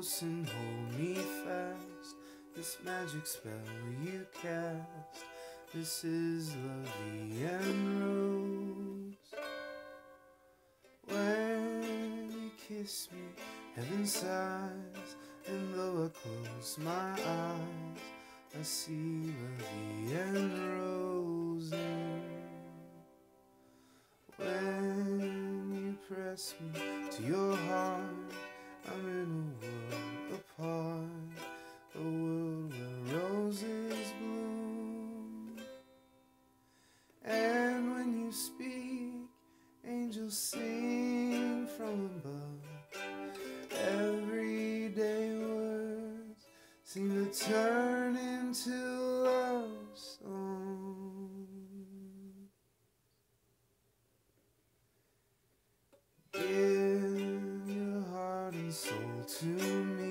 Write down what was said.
close and hold me fast. This magic spell you cast. This is Vie en Rose. When you kiss me, heaven sighs, and though I close my eyes, I see Vie en Rose. When you press me to your heart, I'm in a world sing from above. Everyday words seem to turn into love songs. Give your heart and soul to me.